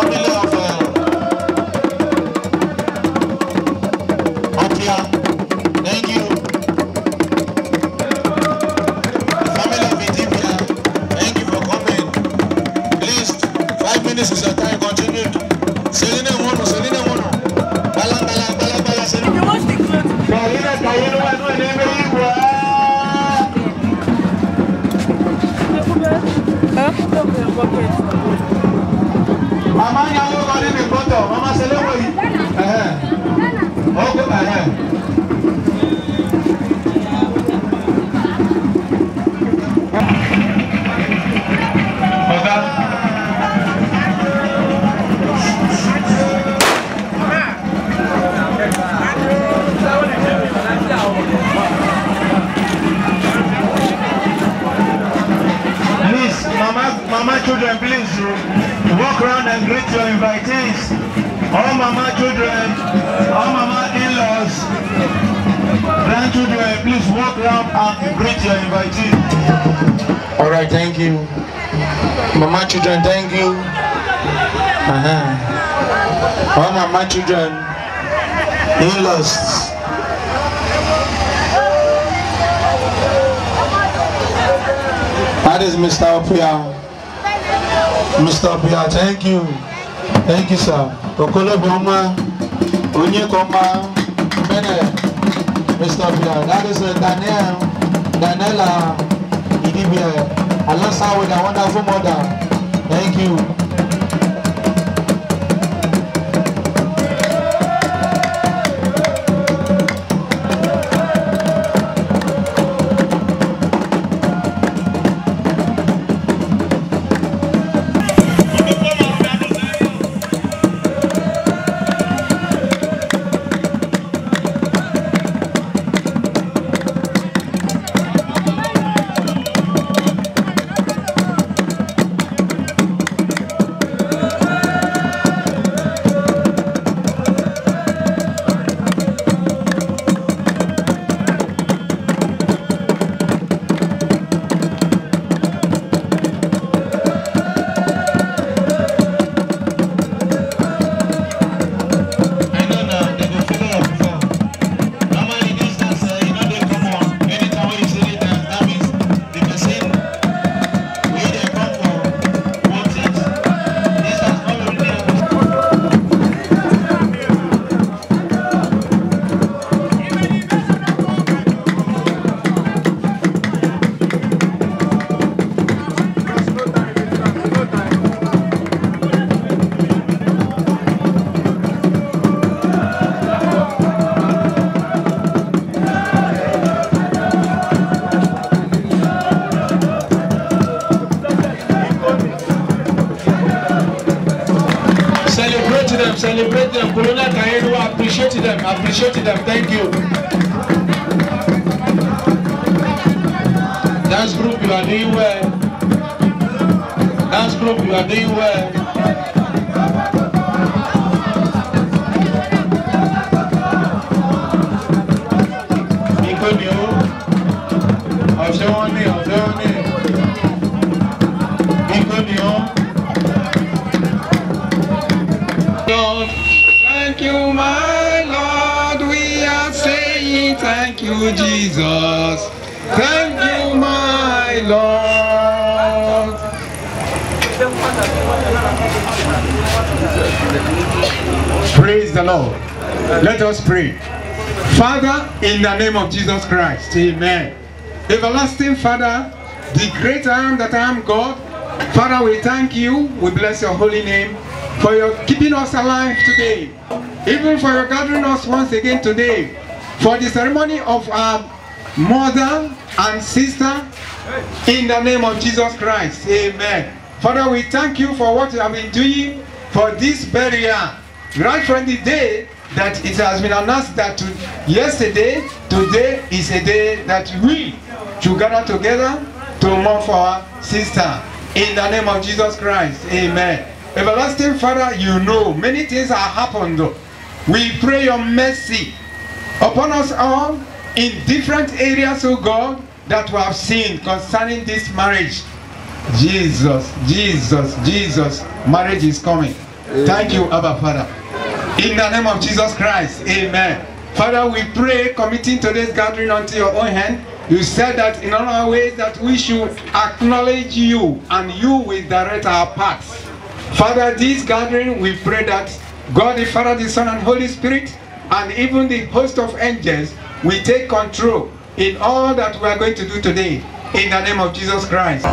What will Thank you. Thank you, sir. Okoloboma, Onyekoma, mene, Mr. Bia. That is uh, Daniel, Daniela Idibia. Alongside with our wonderful mother. Thank you. appreciate them, appreciate them, thank you. Dance group, you are doing well. Dance group, you are doing well. Jesus. Thank you, my Lord. Praise the Lord. Let us pray. Father, in the name of Jesus Christ, amen. Everlasting Father, the great I am that I am God, Father, we thank you. We bless your holy name for your keeping us alive today. Even for your gathering us once again today for the ceremony of our mother and sister in the name of Jesus Christ. Amen. Father, we thank you for what you have been doing for this burial. Right from the day that it has been announced that to yesterday, today is a day that we should gather together to mourn for our sister. In the name of Jesus Christ. Amen. Everlasting Father, you know many things have happened. We pray your mercy upon us all in different areas, oh God, that we have seen concerning this marriage. Jesus, Jesus, Jesus, marriage is coming. Amen. Thank you, Abba Father. In the name of Jesus Christ, amen. Father, we pray, committing today's gathering unto your own hand. You said that in all our ways that we should acknowledge you and you will direct our paths. Father, this gathering, we pray that God the Father, the Son, and Holy Spirit, and even the host of angels we take control in all that we are going to do today in the name of Jesus Christ.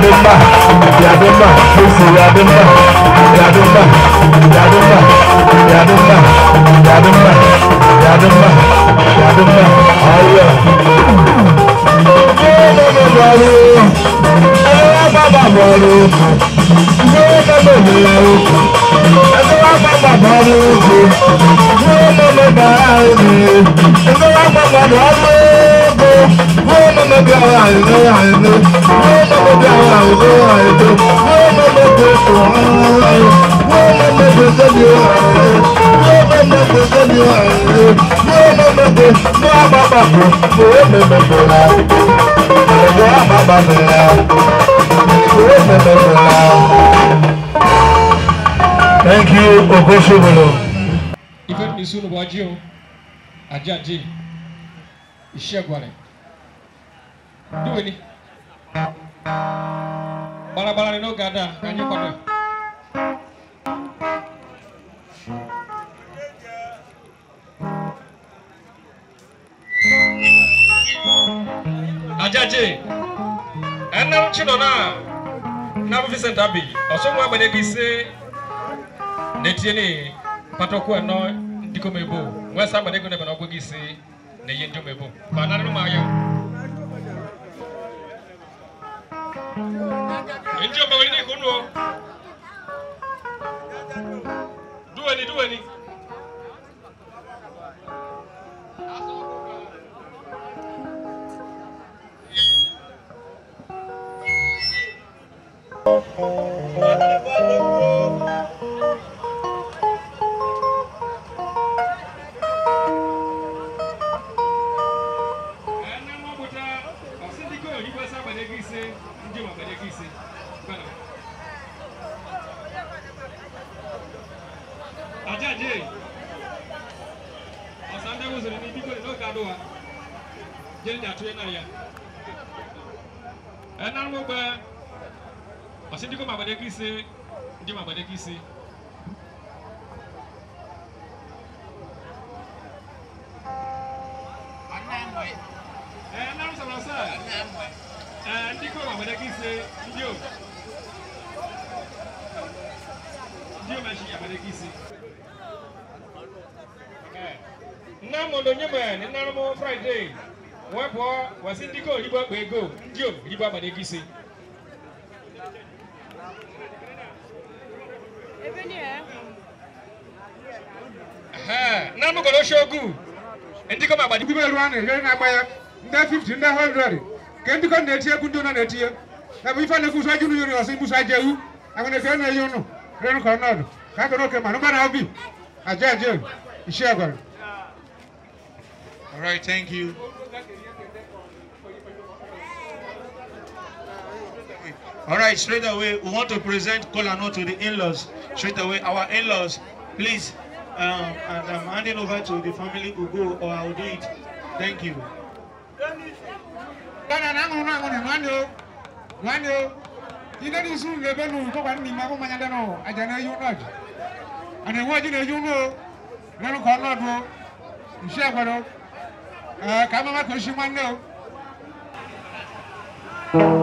adumba ìdí adumba lóṣù adumba ìdí adumba ìdí adumba ìdí adumba ìdí adumba ìdí adumba ìdí adumba ayọ. Ẹ̀rọ bàbá bọ̀rọ̀ òkú. Ẹ̀rọ bàbá bọ̀rọ̀ òkú. Ẹ̀rọ bàbá bọ̀rọ̀ òkú. Ẹ̀rọ bàbá bọ̀rọ̀ òkú. Ẹ̀rọ bàbá bọ̀rọ̀ òkú mọ bí àwọn àìló àìló wọ́n mọ mọ bí àwọn àìló àìló wọ́n mọ mọ bí àwọn àìló wọ́n mọ mọ bí sẹ́bi àìló wọ́n mọ mọ bí sẹ́bi àìló wọ́n mọ mọ bí mọ́ àbábà kò kò ó mẹ́mẹ́ kò la ọ̀dọ́ àbábà mi la kò ó mẹ́mẹ́ kò la. Thank you, Ogoshobolo. Ife nisunu bọ aji o, ajaji, iṣẹ́ gbọ́rẹ̀. dị weli gbaragbara n'oge oh, ada ka anyị kwado ajaje nne m chinona na Vincent Abi ọsọnwa agbanye gị ise na-etinyeni patokwu anọ mebo nwesa agbanye gị na ọgwụ gị ise na-eyi ndị gioco injo bawini kunwo duweni duweni Thank you. gyeregya to na yɛ ɛnan mo gbɛ ɔsi ndiko mabade kisi ndi mabade kisi ɛnan sɔrɔ sɛ ɛɛ ndiko mabade kisi ndi o ndi o ma si mabade kisi ɛɛ nnamdo nyimɛ ninanmo friday wepụ wasi ndị goolu igbo kpa ego ndị om igbo agbada ego ise na mụgoro oshi ogu ndị gọma agbada ni meru ana ihe na-agba ya ndị 50 ndị 100 ka ndị gọm na-eti egwu ndị ụlọ na-eti ya ebe ife na-ekwu ụsọ jụrụ yori ọsọ ibusa je ewu agwa na-efe na-eyi ụnụ rịrụ ka ọ nọdụ ka akọrọ mana ụgbara obi aja aja ishi agwara All right, thank you. All right, straight away, we want to present Kolano to the in-laws. Straight away, our in-laws, please. Um, uh, and uh, I'm handing over to the family who go, or I'll do it. Thank you. Thank you.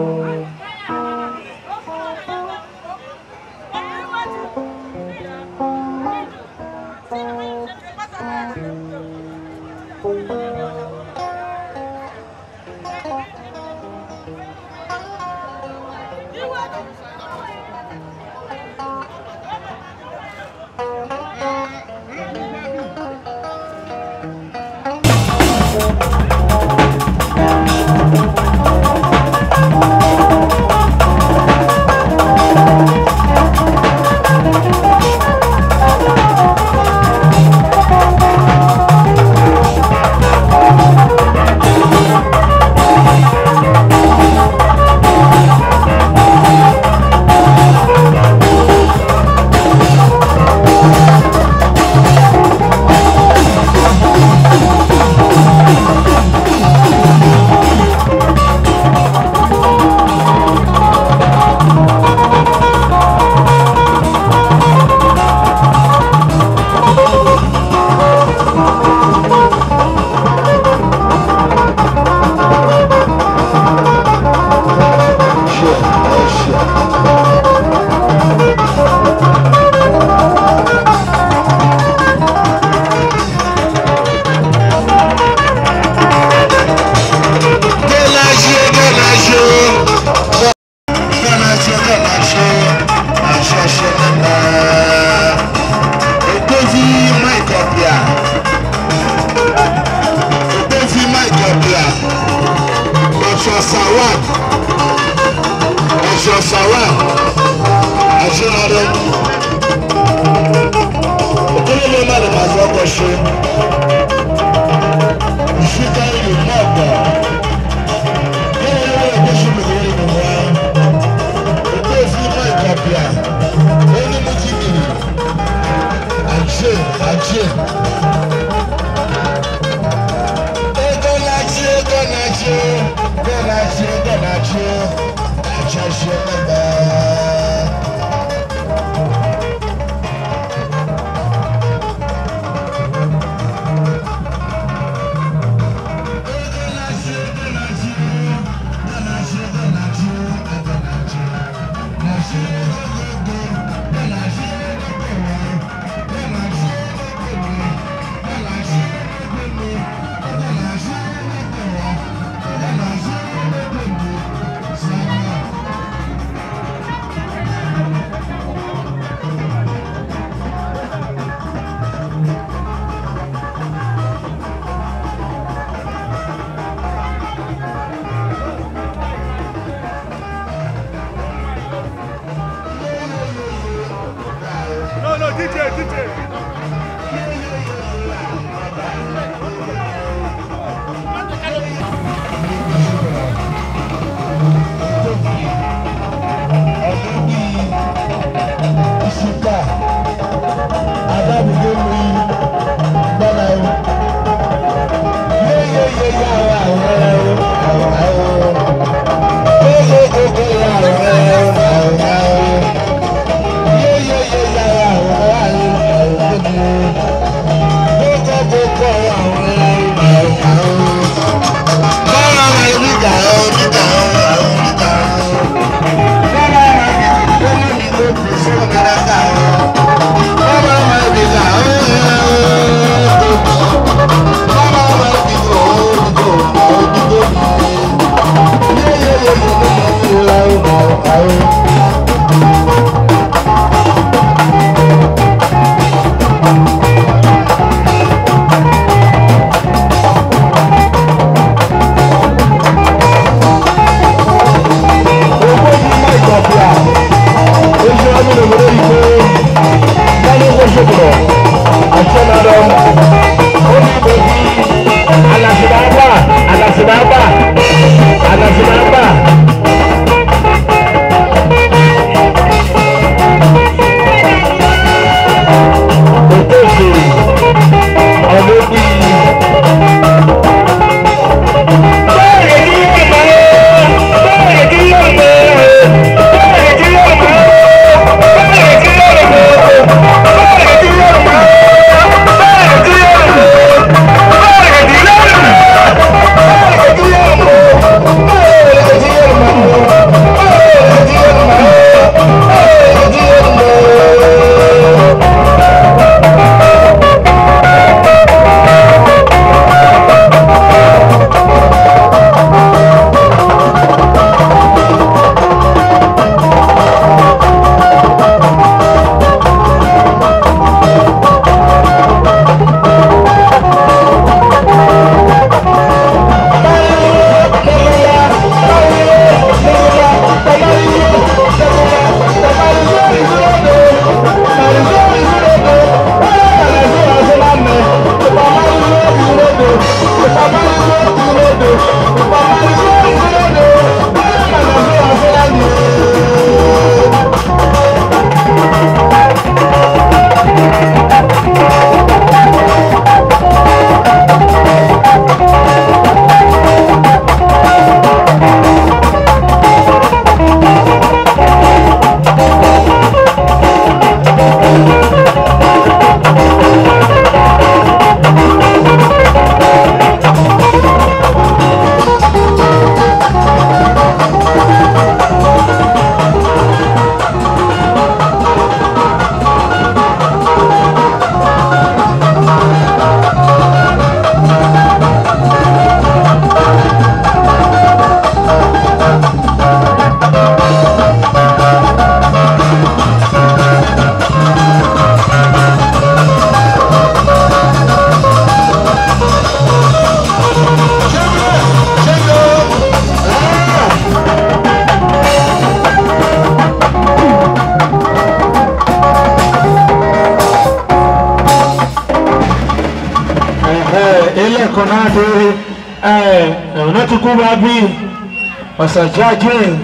ọ̀sàjì ajúrin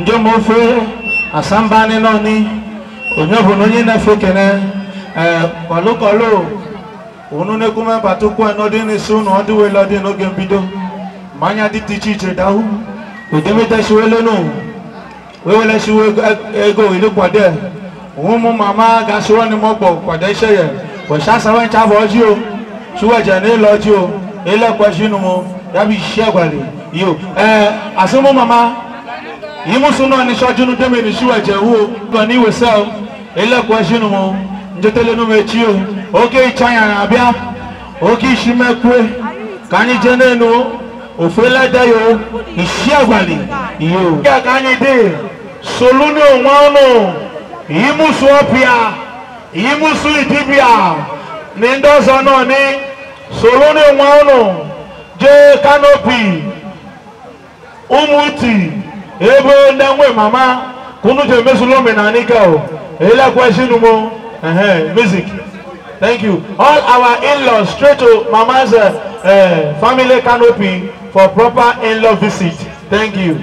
njọ́ mọ́ fẹ́ àsámbáni náà ní ònyọ́bùn onye na-efe kene ọlụkọlụ ụnụ na-ekwu meba tupu n'ọdị n'isi ụnụ ọdị wele ọdị n'oge mbido ma anya dị iche iche dahụ udemetachiwelenu wewelesiwe ego ilu kwade ụmụ mama ga ni n'ime ọgbọ kwade ise ya ụbọchị asawa ncha bụ ọjị o chiweje na ịlọ ọjị o ele kwajinụ m ya bụ isi yo eh asomo mama yimu suno ni shojunu e. deme ni shuwa jehu ko ni wesel ele ko shinu mo njotele no mechi o oke chanya abia oke shimekwe kani jene no ofela dayo isi agbali yo ya kani de solu ni onwa ono yimu suopia yimu su idibia ni ndozo no ni solu ni onwa ono je canopy umuti ebe ndangwe mama kunuche mesulo menanika o ela question mo eh music thank you all our in-laws straight to mama's uh, family canopy for proper in-law visit thank you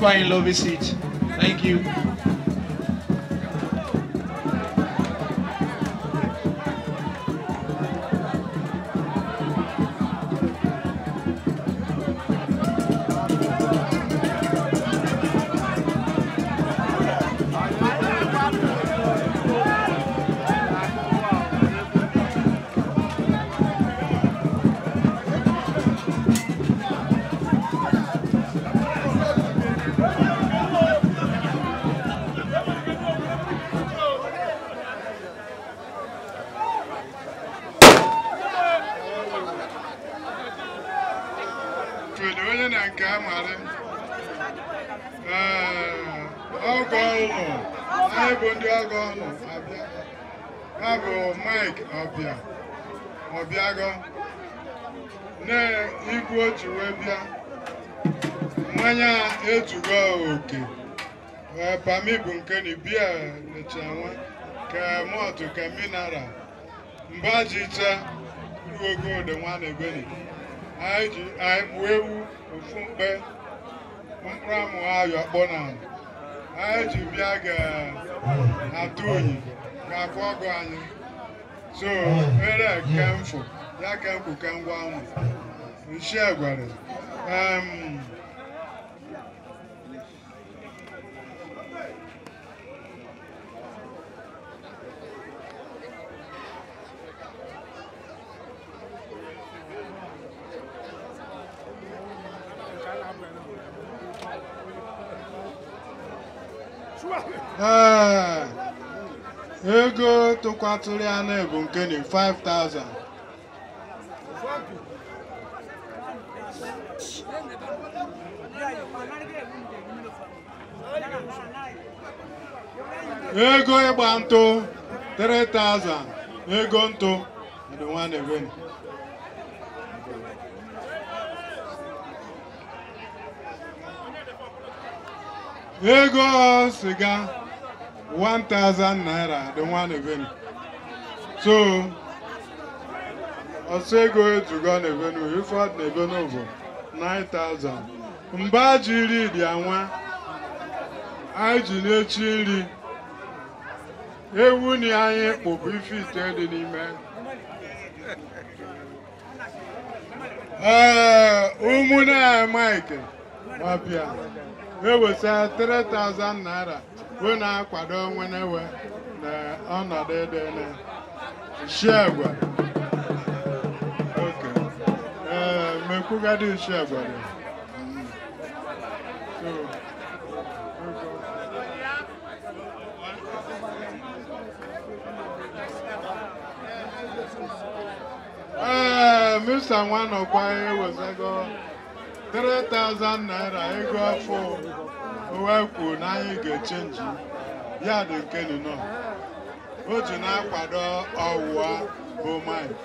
Papa in Lovey Seat. amara eh, ọgọ ụlọ anyị bụ ndị ọgọ ụlọ abịa ha bụ Mike Ọbịa Ọbịagọ na igwu otu wee bịa mmanya etugo oke eh, pami bụ nke na biya nechanwa ka mọtụ ka mineral mba ji cha ogo oge nwa na ebeni anyị ji anyị bụ ewu ofu mkpe mkpụrụamụ ayọ akpọ na anyị ji bịa ga-atụ oyi ga-akụ ọgụ anyị so ere kemfụ ya kemfụ kemgwa ụmụ nshie gwara ego tụkwatụrụ ya bụ nke ni 5000 ego ịgba ntụ 3000 ego ntụ adịwanwere ego siga 1000 naira the one event so ọsọ ego ejugo na ebenu ife ọ na ebenu bụ 9000 mgbe a ji iri dị anwa anyị ji na-echi nri ewu na anyị kpụbụ ife ite dị n'ime ee eh, ụmụnne Mike wapịa ewesa 3000 naira hụ na-akwado nwenewe na ọnọdụ dị na Ishiagwa ee eh, mekwugado Ishiagwa dị ee Musa nwa nọkwa ewezago 3,000 naira ego afọ wee kwuo na anyị ga-echenji ya dị nkenu nọ o ji na-akwado ọwụwa bụ mine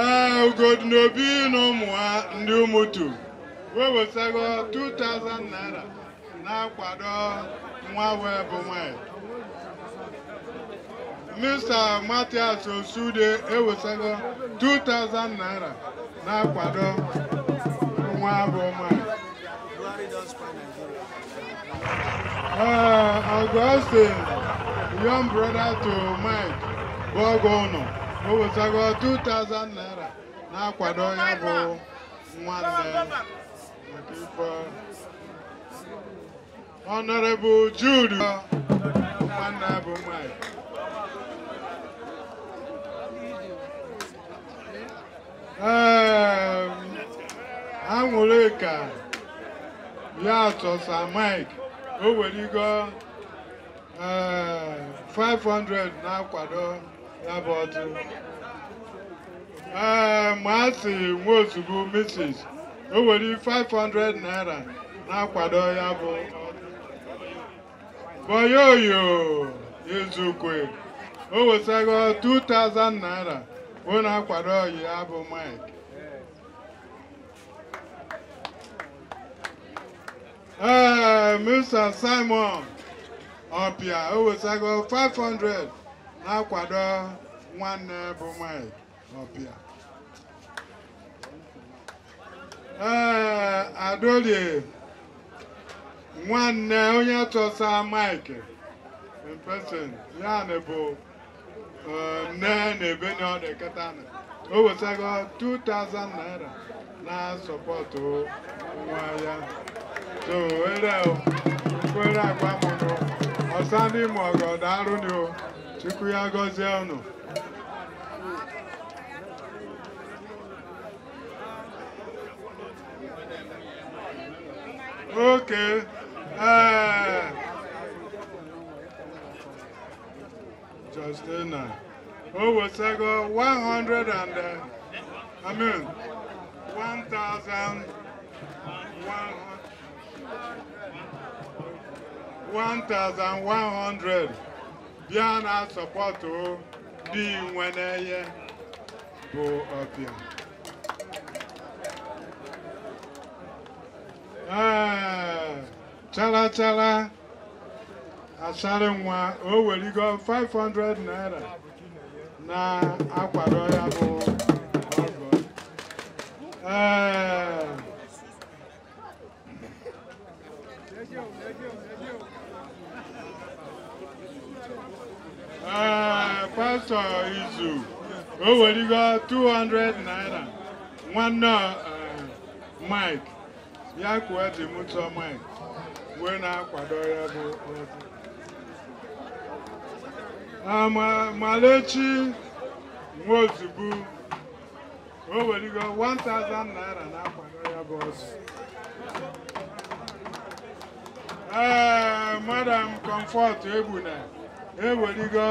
ee ugodinobi na ụmụ ha ndị ụmụtu wewetago 2,000 naira na-akwado Mwawe Bomwe. Mr. Matias Osude ewesego 2,000 naira na-akwado nwa Bomwe. Uh, Augustine, young brother to Mike Bogono, ewesego 2,000 naira na-akwado ya bụ nwanne nke Honorable Jude Honorable Mike. anwụrụ um, ka ya chọsa Mike o were igo 500 na-akwado ya bụ I ee ma sị nwa ozugbo Mrs. o were 500 naira na-akwado ya wayoyo ezukwe o wetago 2000 naira onye na-akwado oyi ya bụ Mr. Eh, Simon Ọpịa o wetago 500 na-akwado nwanne bụ Mike Ọpịa ee eh, nwanne onye chọsa Mike person ya na bụ uh, nne na ebe na ọ na-eketa na o wetago 2000 naira na sọpọtụ nwa ya so ere kwere agwa mụrụ ọsa ndị ma ọgọ daalụ nị o chukwu ya gọzie unu Okay. Eh. Justina. Oh, what's that go? 100 and, uh, I mean, 1,000. 1,100. Bịa be when dị go up here. Ah. chala chala achara nwa o weligo 500 naira na-akwado ya bụ ọgọ ee eh, eh, pastọ izu o weligo 200 naira nwanne eh, Mike ya kwuo dị m tụọ Mike wee na-akwado ya bụ ozi amalechi ah, nwaozugbo o weligo 1000 naira na-akwado ya bụ ozi ee ah, madam comfort egbuna eweligo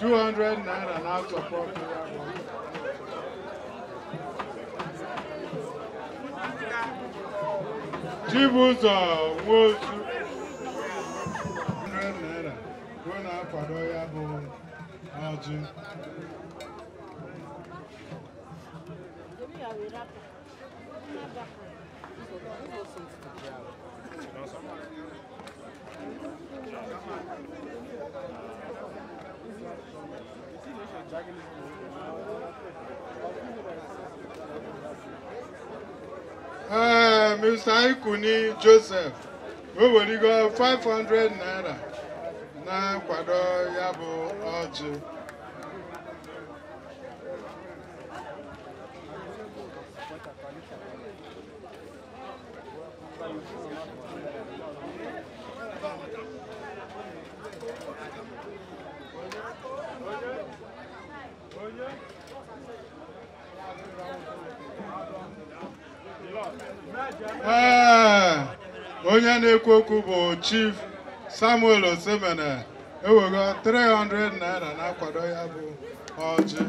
200 naira na-asọpọt ya bụ ozi Chibuzọ Nwosu Aji. Eh, Mr. Ikuni Joseph, We o five hundred naira na-akwado yabo bụ na-ekwu okwu bụ chief samuel osemene ewego 300 naira na-akwado ya bụ ọjị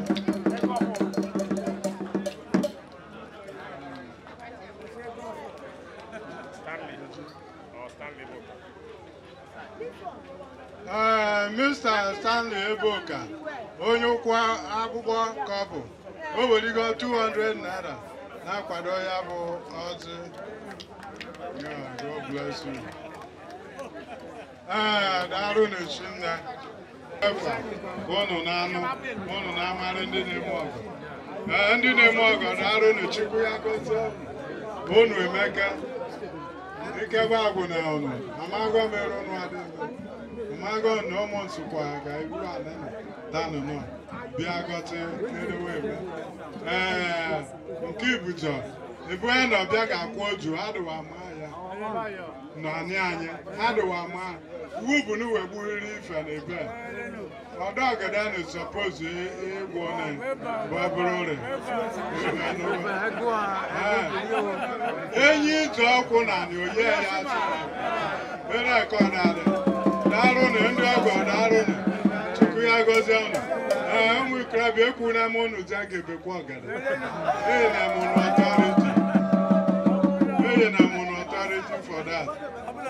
mr stanley eboka onye ụkwụ akwụkwọ ka ọ bụ o weligo 200 naira na-akwado ya bụ ọjị Yeah, God bless you. Ee, daalụ na-echi nne. ụnụ na-anụ, ụnụ na-amarị ndị na-eme ọgọ. Ee, ndị na-eme ọgọ daalụ na ya gozie emeka. agwụ na mere adịghị. ga eburu Bịa Ee, nke ebu na ọbịa ga-akwụ n'anị anị anyị adụwa ma iwu na uwe gburiri ife na ebe ọdọgada na sọpozu ịgwọ na babụrụrị enyi ịtụ ọkwụ na anị oye ya mere ka ọ na-adị daalụ na ndị ọgọ daalụ na tupu ya gọzie ọnụ ee ụmụ ikorobịa ekwu na m ụnụ ji aga ga-ebekwa ọgada eyi na m ụnụ ọtọ reji na m thank you for that.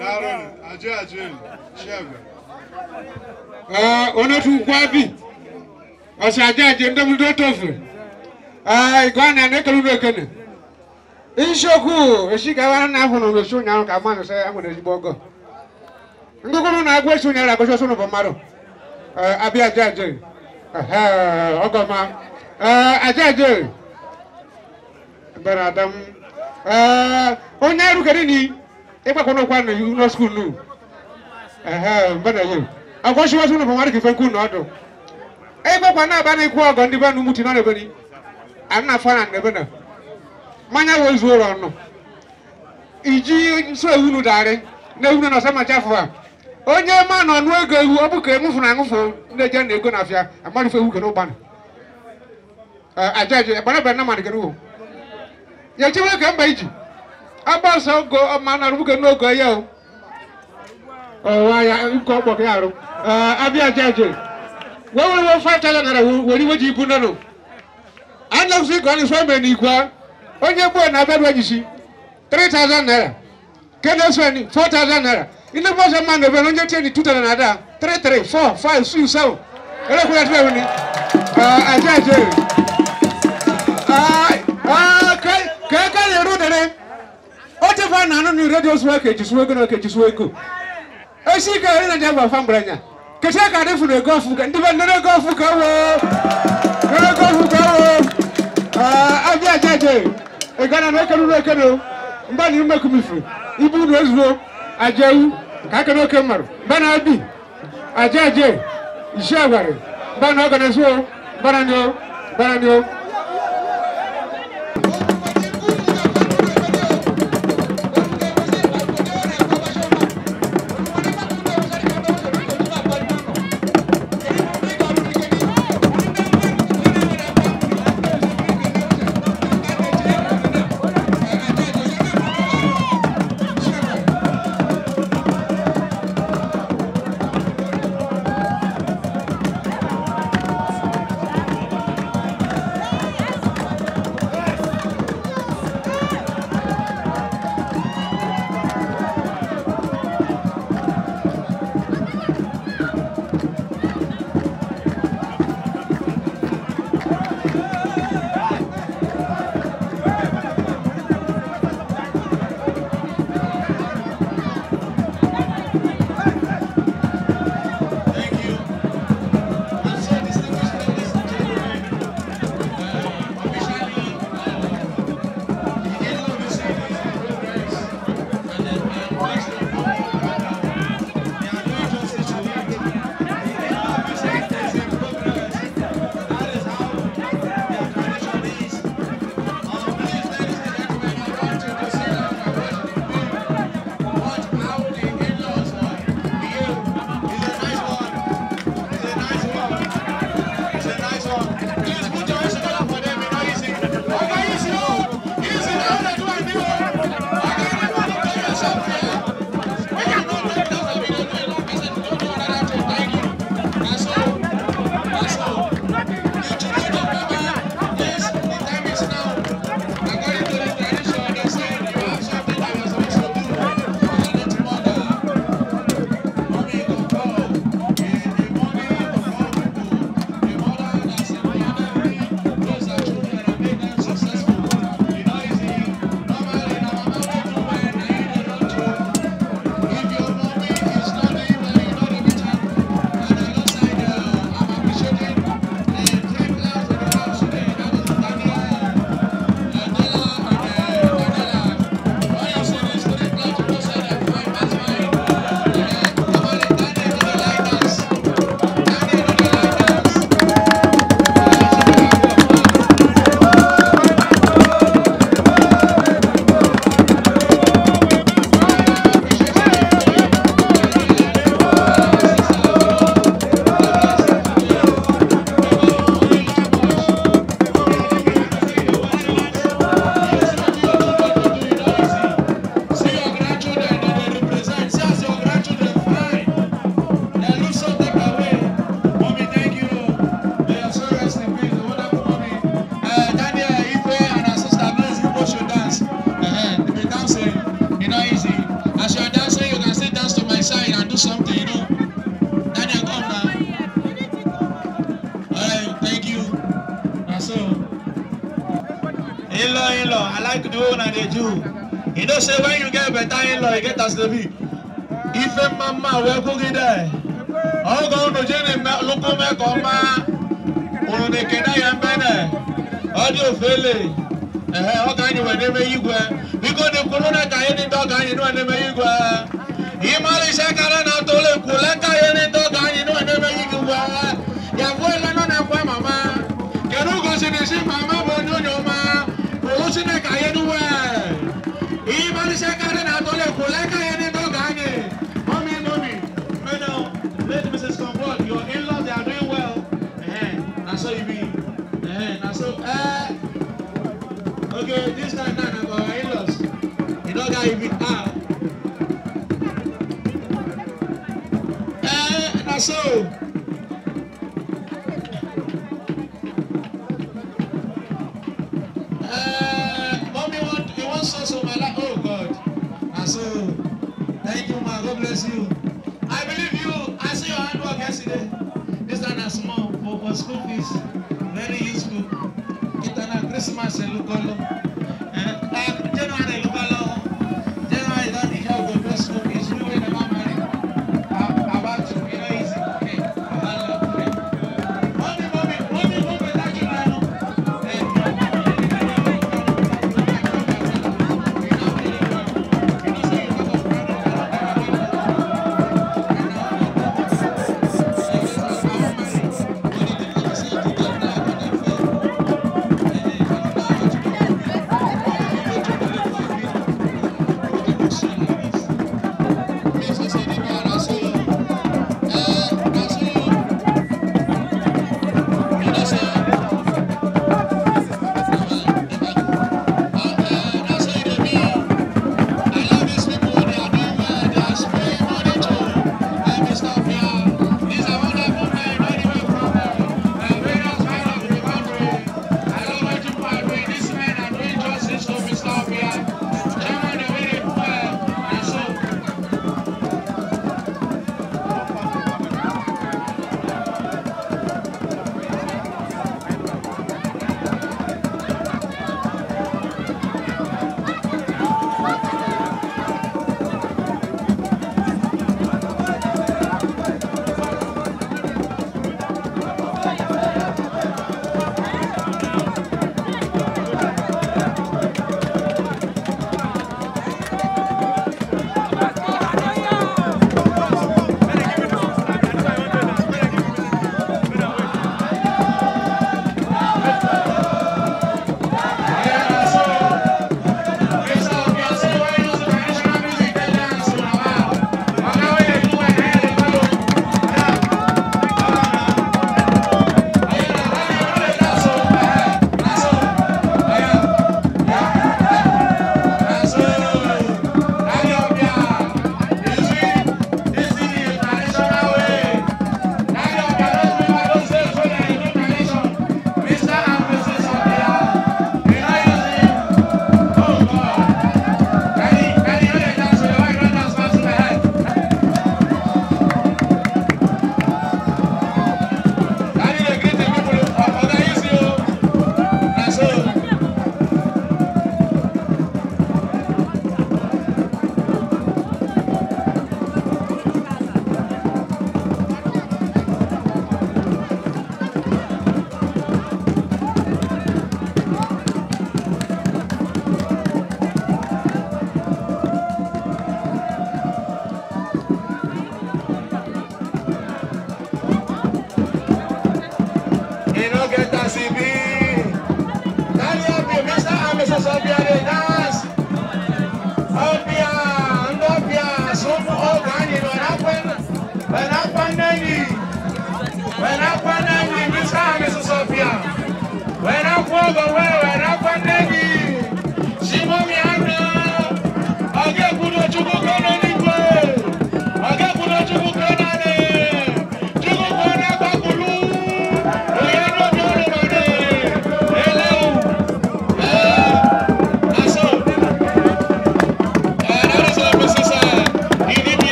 Darun, uh, ajé ajé, Shegun. Ono tu kwabi. Asa ajé ajé ndo mdo tofu. Ah, igwana ne kalu hunu shunya ka manu se amu ne jibogo. Ndo na agwe shunya ra shunya bo maro. abi ajé ajé. Eh, ogoma. Beradam. Uh, onye arụ kedu ni ịkpakwana ọkwa na n'ụlọ skuul nu mbadanye agwọchiwazi ụlọ mmadụ kefe nkwu na ọdụ na aba na-ekwu ọgọ ndị be n'umuti na nebeni na nebe na mmanya wee zuo ụlọ ọnụ iji nso ewu nu na afọ a onye ma na ọnụ ewu ọ bụ na eje na ego na afịa ewu aba sɛ ogo ɔma na rubuke no ogo yɛ o ɔwa ya nkɔ ɔbɔ ke yaro abi ajaje wɔwɔlɔ wɔ fa tala nara wɔri wɔji ibu nono anɔsi gɔni fɛmɛ ni ikua onye bu na abɛ dɔ jisi three thousand naira kene sɛni four thousand naira ilé bọ́sẹ̀ máa ń gbẹ̀bẹ̀ tiẹ̀ ní two thousand naira three three four five six seven elékùnrin àti bẹ́ẹ̀ ni àjẹjẹ. ochefura na anụ na redio sụrụ eke jisuo na oke ego esi ike ori na ndị anya fa mgbaranya na ego ọfụ ndị be ego ka woo ndere ego ọfụ ka woo ah, abịa ajaje egana na ekenu ibu ka oke isi na o o like the one I dey do. You know say when you get better in law, you get as the be. if a mama we eh, go get there. All go no jeni me loko me koma. Onu de kena yambene. Odi ofele. Eh o ka ni we ne me igwe. Biko de corona ka ye ni do ka ni no ne me igwe. Imali se kara na tole kula ka ye ni do ka ni no ne me igwe. Ya fo no na kwa mama. Keru go si ni si mama Uh, okay, this time now I'm going to in You know, guy, if it out. Uh, and so. Eh, mommy, want, you want sauce on my life? Oh, God. And thank you, ma. God bless you. I believe you. I see your hard work yesterday. This time I'm small for, for school fees.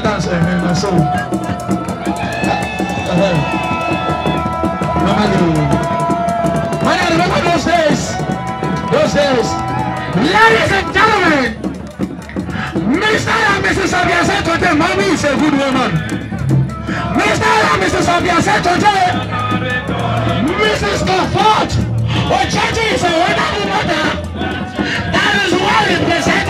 una en la zona. Mamá entonces, ladies and gentlemen, Mr. and Mrs. said today, mommy is a good woman. Mr. and Mrs. said today, Mrs. Comfort, Ochaji is a wonderful mother. That is well present.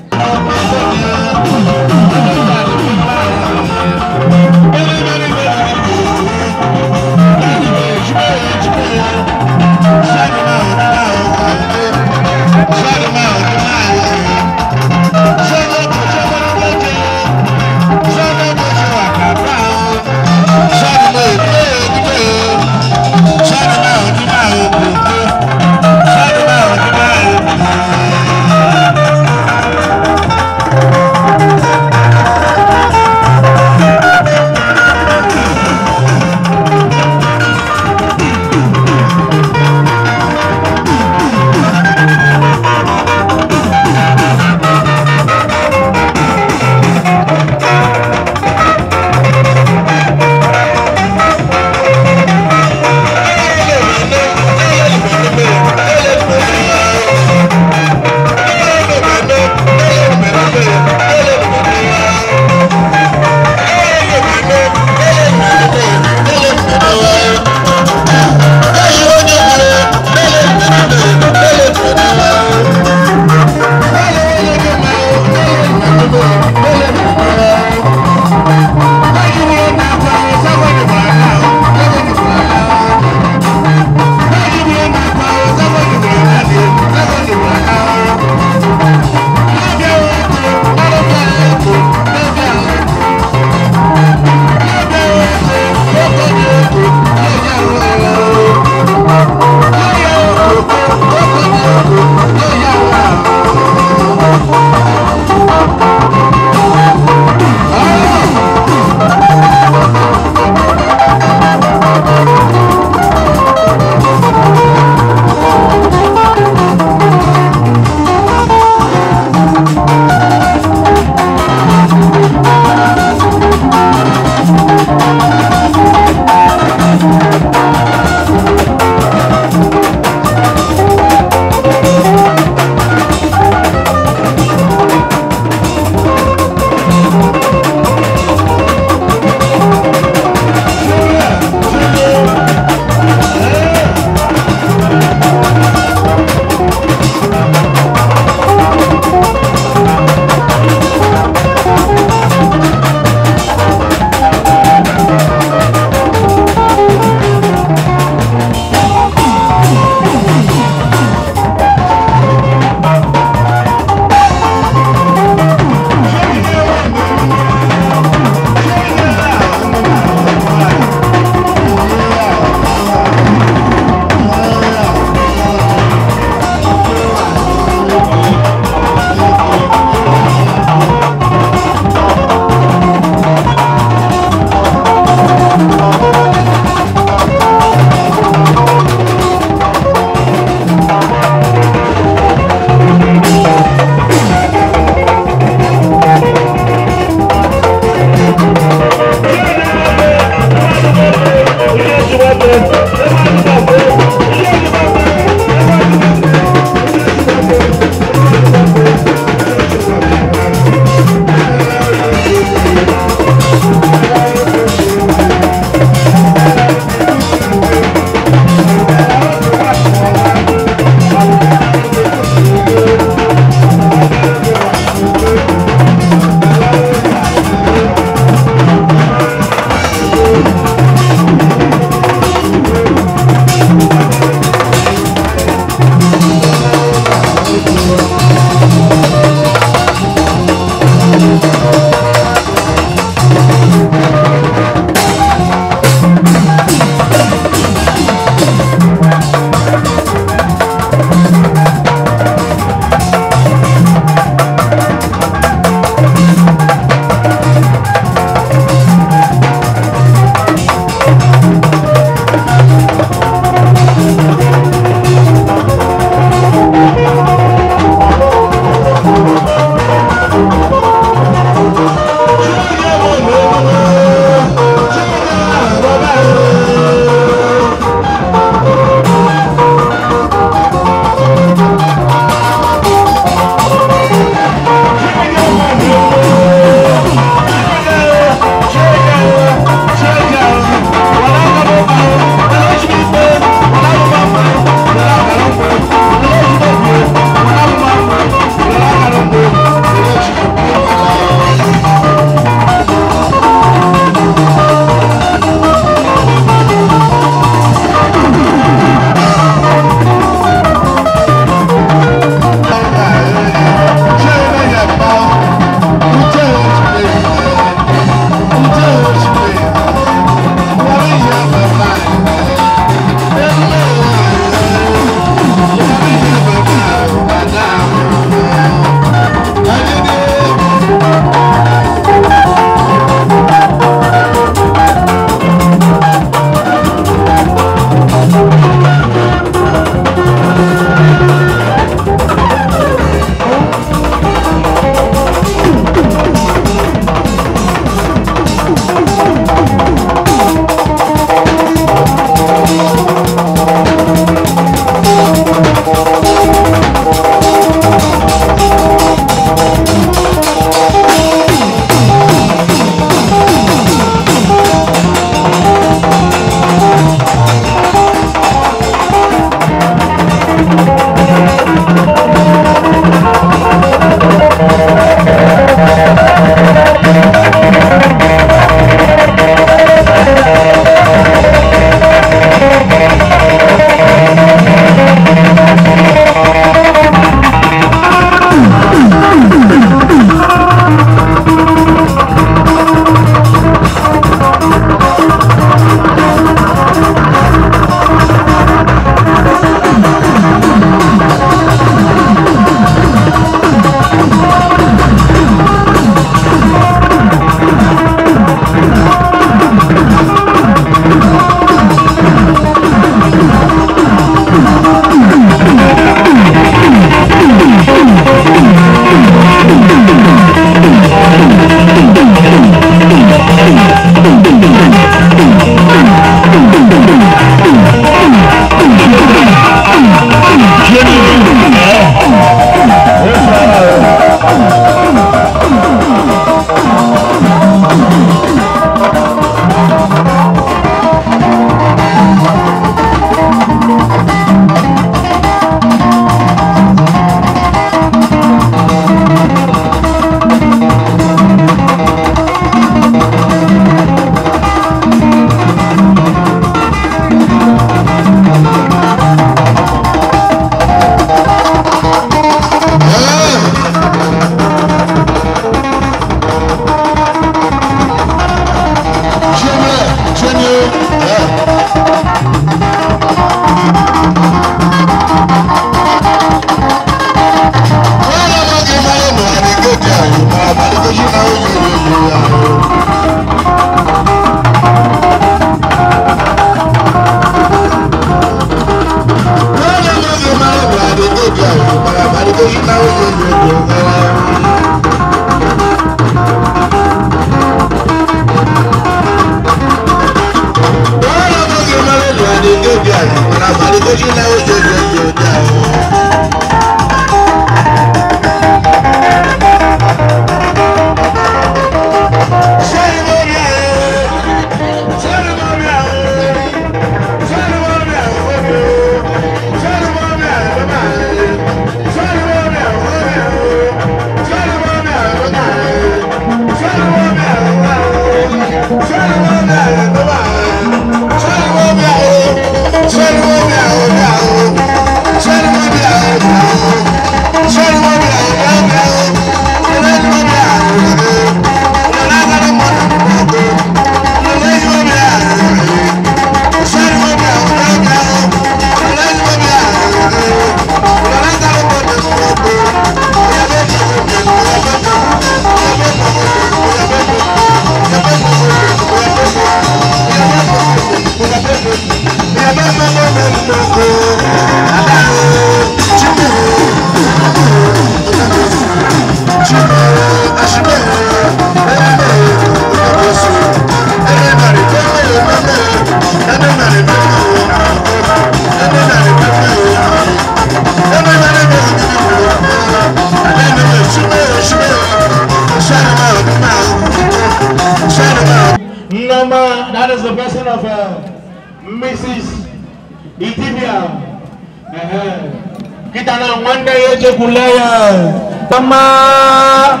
amma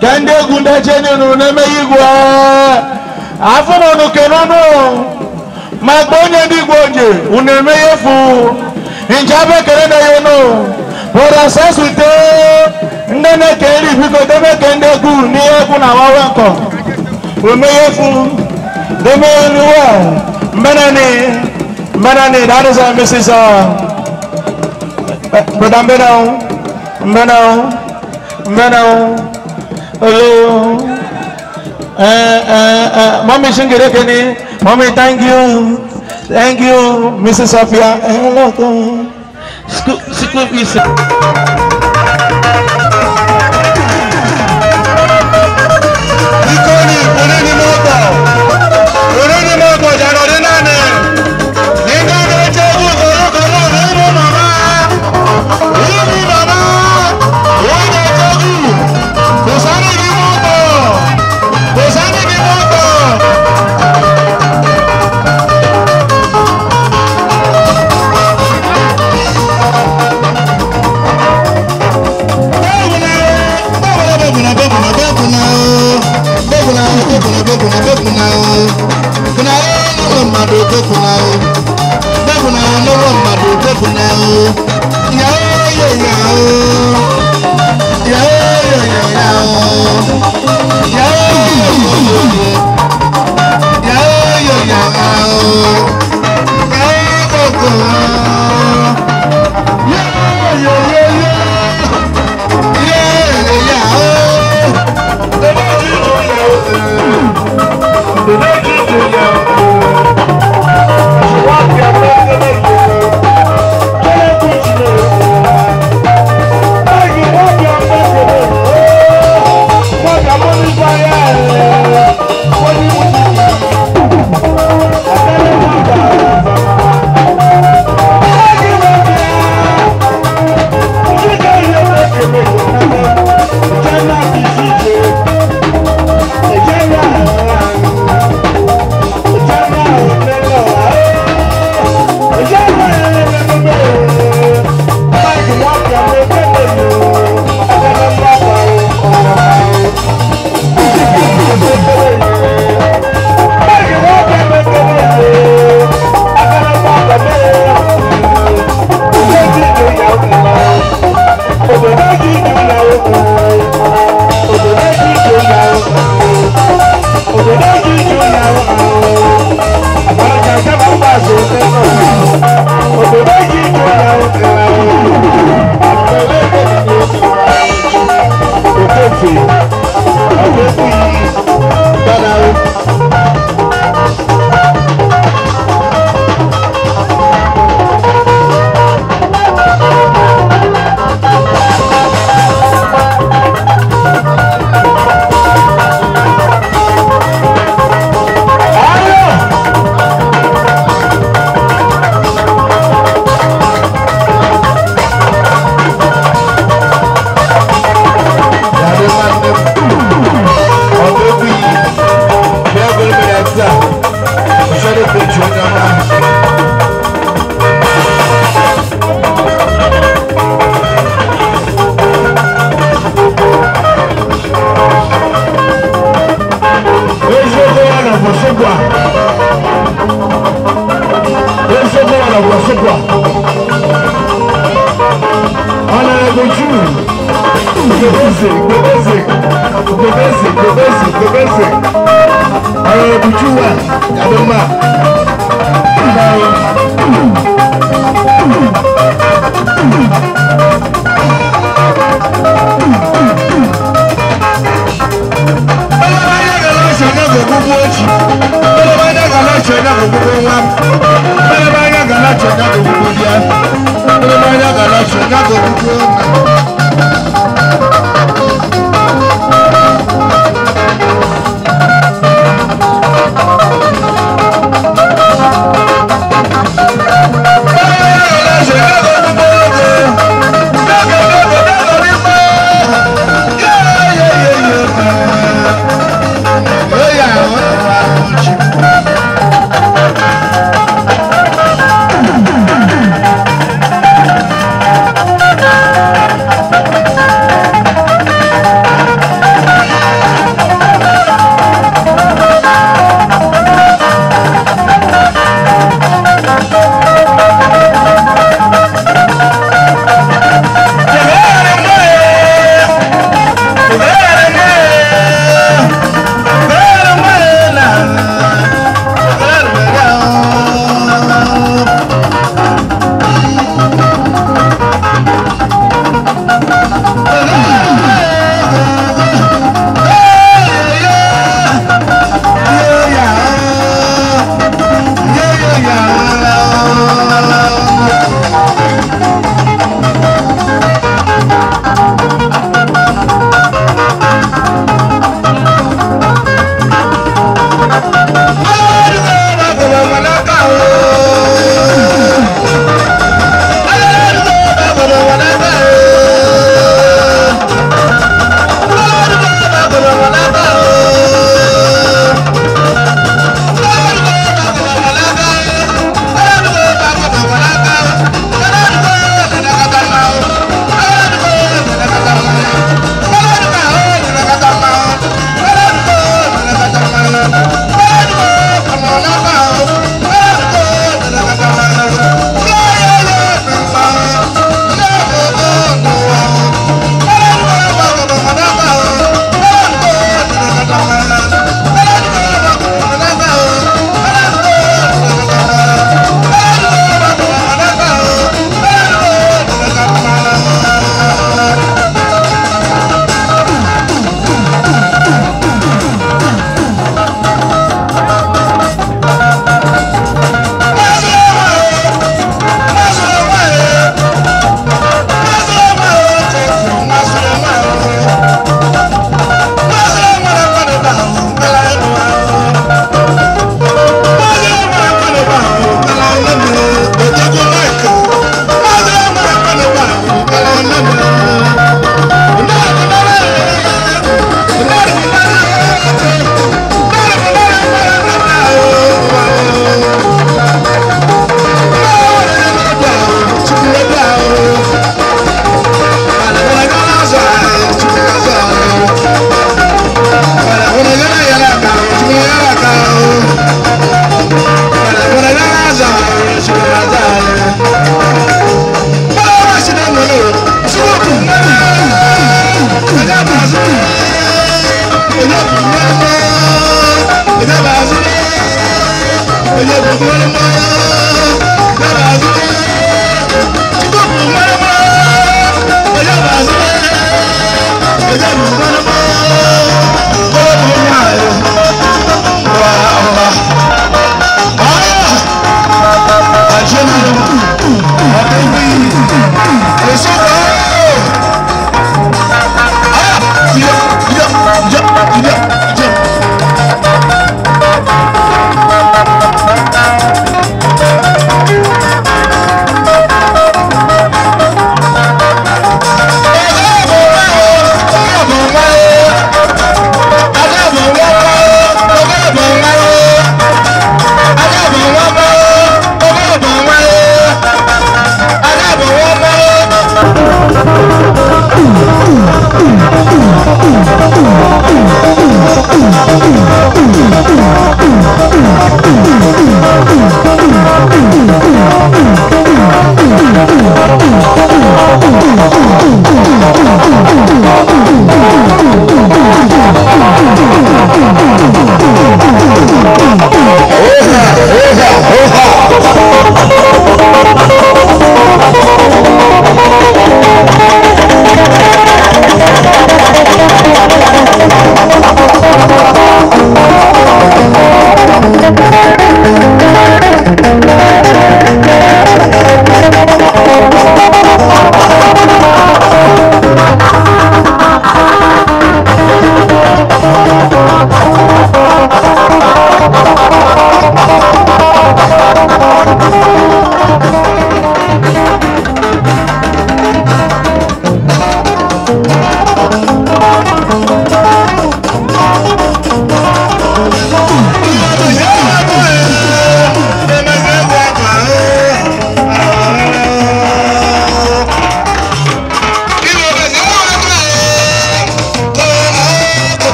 kande gunda chene nu na meyigwa afuno nu no, magbonye ndi gwoje unemeyefu njabe kere na yeno bora sasute ndene keri biko deme kende gu ni egu na wawe nko umeyefu deme yenuwa mbenani mbenani that is uh, eh, Mrs. Uh, Brother Mbenao Mbenao nana hello Uh, uh, uh. mommy shingire kini mommy thank you thank you mrs Sophia. hello School, school school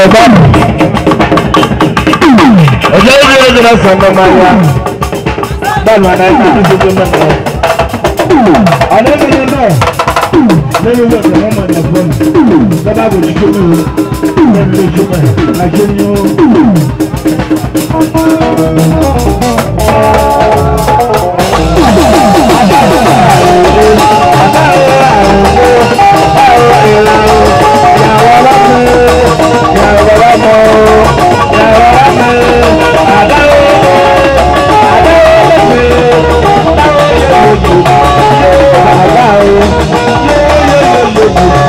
mẹ́fà. ọjọ́ ìbí yóò jẹ́ lọ́sàn-án ló máa yá báwo àná ìlú ìlú tó gbé mẹ́fà. àná mi ní náà lẹ́yìn ìwé ọ̀sẹ̀ wọn mọ̀ Thank you.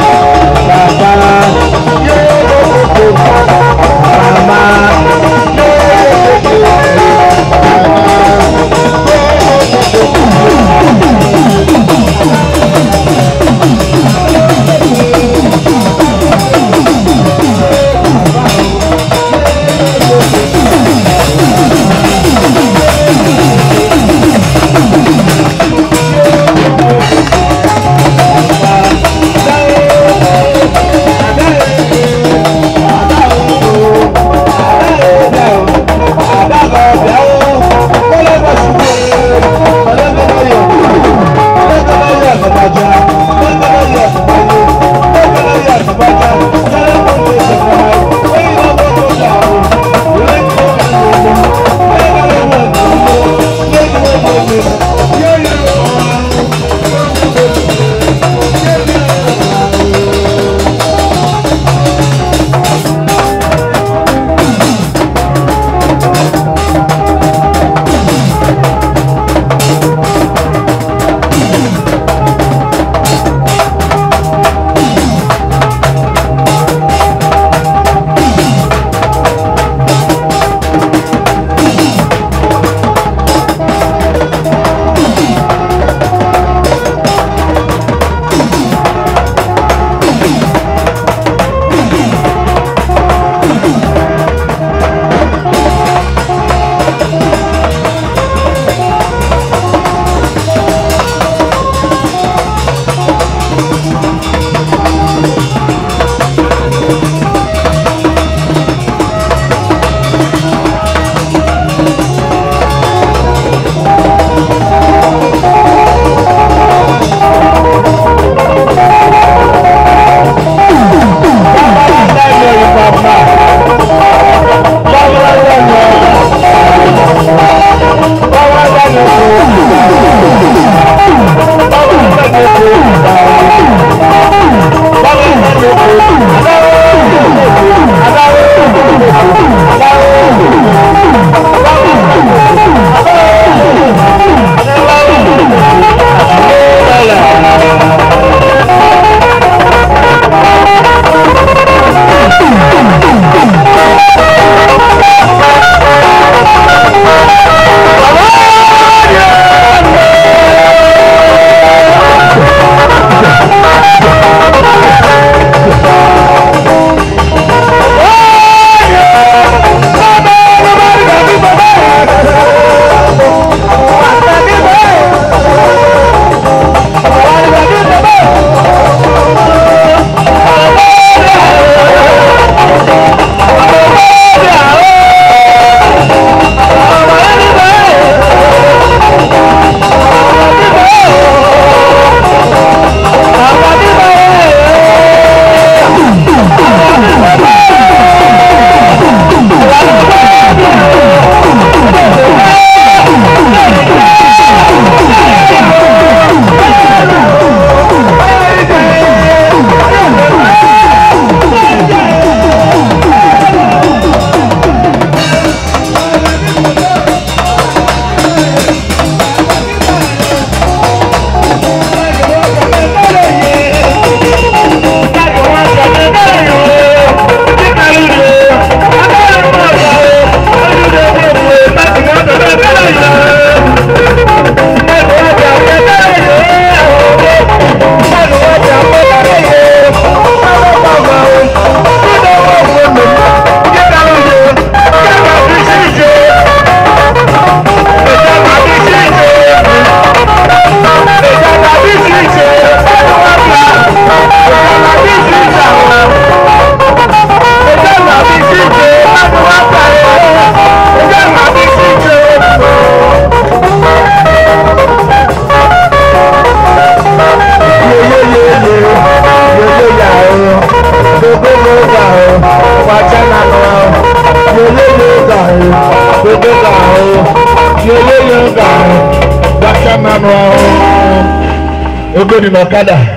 ní lọ́kadà.